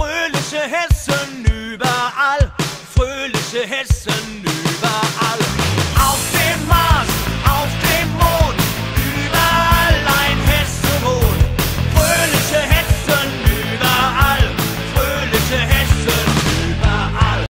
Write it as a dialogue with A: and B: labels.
A: fröhliche Hessen überall, fröhliche Hessen überall.